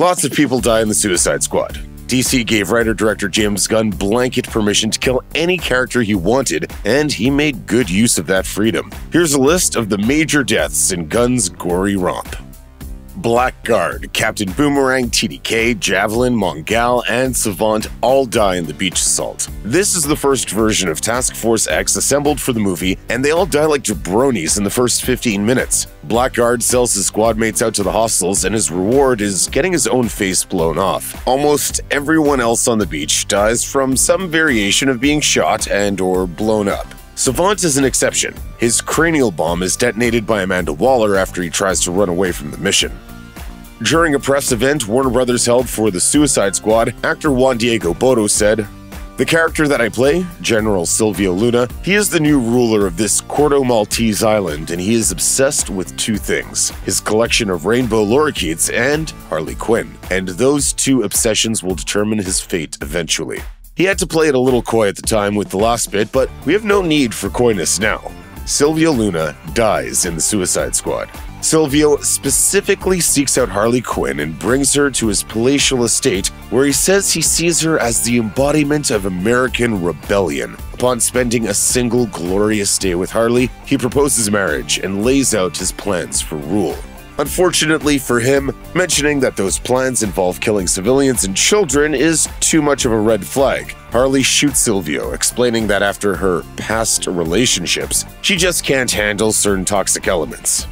Lots of people die in the Suicide Squad. DC gave writer director James Gunn blanket permission to kill any character he wanted, and he made good use of that freedom. Here's a list of the major deaths in Gunn's gory romp. Blackguard, Captain Boomerang, TDK, Javelin, Mongal, and Savant all die in the beach assault. This is the first version of Task Force X assembled for the movie, and they all die like jabronis in the first 15 minutes. Blackguard sells his squad mates out to the hostiles, and his reward is getting his own face blown off. Almost everyone else on the beach dies from some variation of being shot and or blown up. Savant is an exception. His cranial bomb is detonated by Amanda Waller after he tries to run away from the mission. During a press event Warner Brothers held for the Suicide Squad, actor Juan Diego Botto said, the character that I play, General Silvio Luna, he is the new ruler of this Corto Maltese island, and he is obsessed with two things his collection of rainbow lorikeets and Harley Quinn. And those two obsessions will determine his fate eventually. He had to play it a little coy at the time with the last bit, but we have no need for coyness now. Silvio Luna dies in the Suicide Squad. Silvio specifically seeks out Harley Quinn and brings her to his palatial estate, where he says he sees her as the embodiment of American rebellion. Upon spending a single glorious day with Harley, he proposes marriage and lays out his plans for rule. Unfortunately for him, mentioning that those plans involve killing civilians and children is too much of a red flag. Harley shoots Silvio, explaining that after her past relationships, she just can't handle certain toxic elements.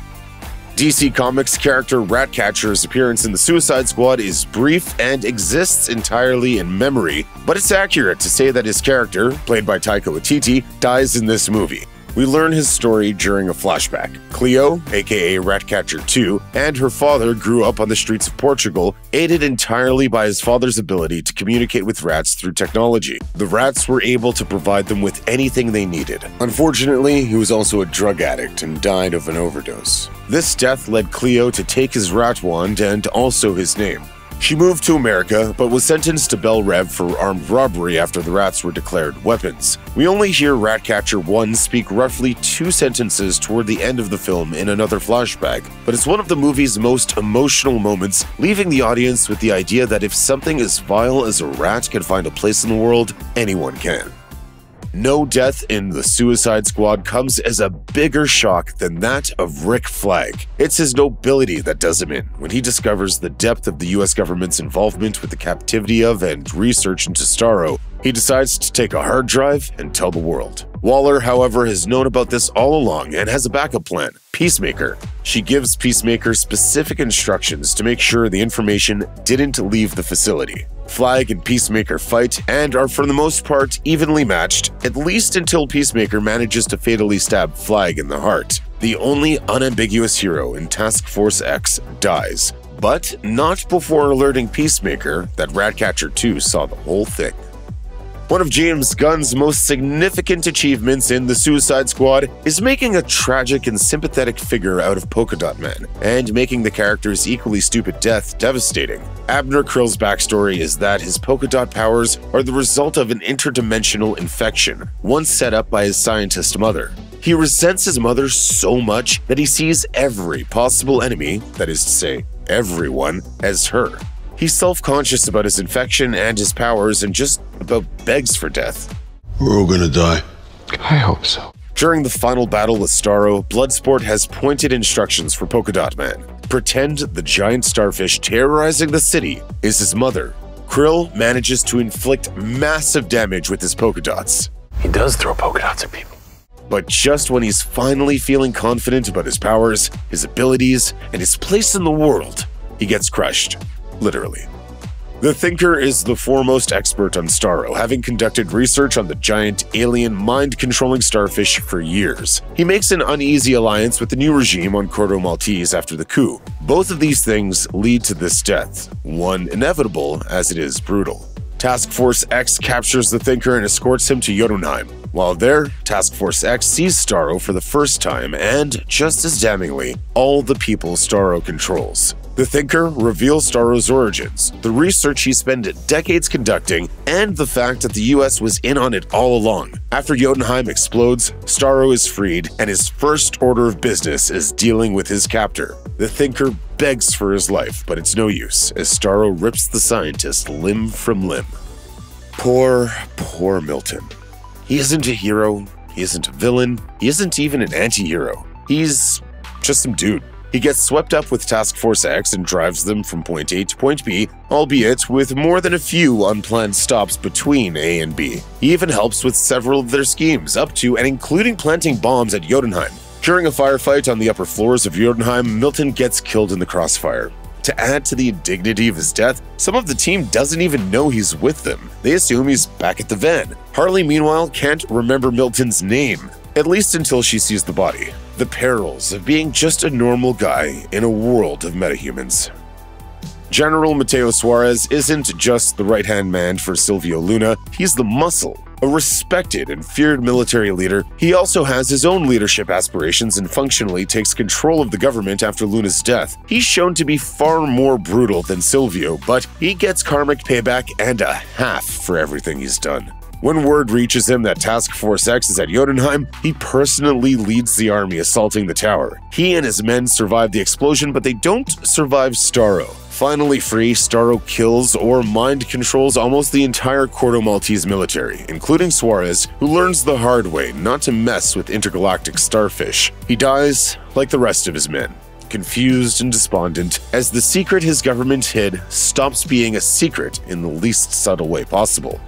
DC Comics character Ratcatcher's appearance in the Suicide Squad is brief and exists entirely in memory, but it's accurate to say that his character, played by Taika Waititi, dies in this movie. We learn his story during a flashback. Cleo, aka Ratcatcher 2, and her father grew up on the streets of Portugal, aided entirely by his father's ability to communicate with rats through technology. The rats were able to provide them with anything they needed. Unfortunately, he was also a drug addict and died of an overdose. This death led Cleo to take his rat wand and also his name. She moved to America, but was sentenced to Belle Reve for armed robbery after the rats were declared weapons. We only hear Ratcatcher 1 speak roughly two sentences toward the end of the film in another flashback, but it's one of the movie's most emotional moments, leaving the audience with the idea that if something as vile as a rat can find a place in the world, anyone can. No death in the Suicide Squad comes as a bigger shock than that of Rick Flag. It's his nobility that does him in when he discovers the depth of the US government's involvement with the captivity of and research into Starro. He decides to take a hard drive and tell the world. Waller, however, has known about this all along and has a backup plan Peacemaker. She gives Peacemaker specific instructions to make sure the information didn't leave the facility. Flag and Peacemaker fight and are for the most part evenly matched, at least until Peacemaker manages to fatally stab Flag in the heart. The only unambiguous hero in Task Force X dies, but not before alerting Peacemaker that Ratcatcher 2 saw the whole thing. One of James Gunn's most significant achievements in The Suicide Squad is making a tragic and sympathetic figure out of Polka Dot Man, and making the character's equally stupid death devastating. Abner Krill's backstory is that his polka dot powers are the result of an interdimensional infection, once set up by his scientist mother. He resents his mother so much that he sees every possible enemy, that is to say, everyone, as her. He's self conscious about his infection and his powers and just about begs for death. We're all gonna die. I hope so. During the final battle with Starro, Bloodsport has pointed instructions for Polka Dot Man. Pretend the giant starfish terrorizing the city is his mother. Krill manages to inflict massive damage with his polka dots. He does throw polka dots at people. But just when he's finally feeling confident about his powers, his abilities, and his place in the world, he gets crushed literally. The Thinker is the foremost expert on Starro, having conducted research on the giant alien mind controlling starfish for years. He makes an uneasy alliance with the new regime on Corto Maltese after the coup. Both of these things lead to this death, one inevitable as it is brutal. Task Force X captures the Thinker and escorts him to Jotunheim. While there, Task Force X sees Starro for the first time and, just as damningly, all the people Starro controls. The Thinker reveals Starro's origins, the research he spent decades conducting, and the fact that the US was in on it all along. After Jotunheim explodes, Starro is freed, and his first order of business is dealing with his captor. The Thinker begs for his life, but it's no use as Starro rips the scientist limb from limb. Poor, poor Milton. He isn't a hero, he isn't a villain, he isn't even an anti hero. He's just some dude. He gets swept up with Task Force X and drives them from point A to point B, albeit with more than a few unplanned stops between A and B. He even helps with several of their schemes, up to and including planting bombs at Jotunheim. During a firefight on the upper floors of Jotunheim, Milton gets killed in the crossfire. To add to the indignity of his death, some of the team doesn't even know he's with them. They assume he's back at the van. Harley, meanwhile, can't remember Milton's name, at least until she sees the body. The perils of being just a normal guy in a world of metahumans. General Mateo Suarez isn't just the right hand man for Silvio Luna, he's the muscle. A respected and feared military leader, he also has his own leadership aspirations and functionally takes control of the government after Luna's death. He's shown to be far more brutal than Silvio, but he gets karmic payback and a half for everything he's done. When word reaches him that Task Force X is at Jotunheim, he personally leads the army assaulting the tower. He and his men survive the explosion, but they don't survive Starro. Finally free, Starro kills or mind controls almost the entire Corto Maltese military, including Suarez, who learns the hard way not to mess with intergalactic starfish. He dies like the rest of his men confused and despondent, as the secret his government hid stops being a secret in the least subtle way possible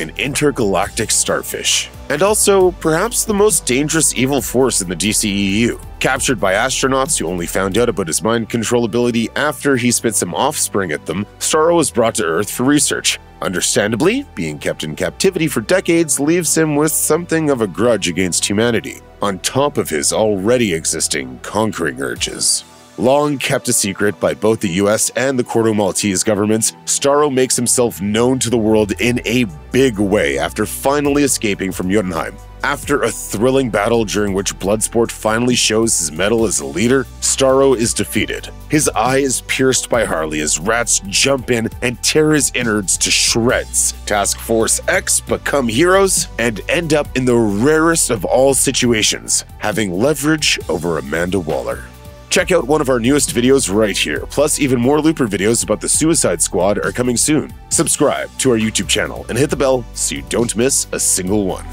an intergalactic starfish, and also perhaps the most dangerous evil force in the DCEU. Captured by astronauts who only found out about his mind control ability after he spit some offspring at them, Starro was brought to Earth for research. Understandably, being kept in captivity for decades leaves him with something of a grudge against humanity, on top of his already existing conquering urges. Long kept a secret by both the US and the Corto Maltese governments, Starro makes himself known to the world in a big way after finally escaping from Jotunheim. After a thrilling battle during which Bloodsport finally shows his mettle as a leader, Starro is defeated. His eye is pierced by Harley as rats jump in and tear his innards to shreds. Task Force X become heroes and end up in the rarest of all situations, having leverage over Amanda Waller. Check out one of our newest videos right here, plus even more Looper videos about the Suicide Squad are coming soon. Subscribe to our YouTube channel and hit the bell so you don't miss a single one.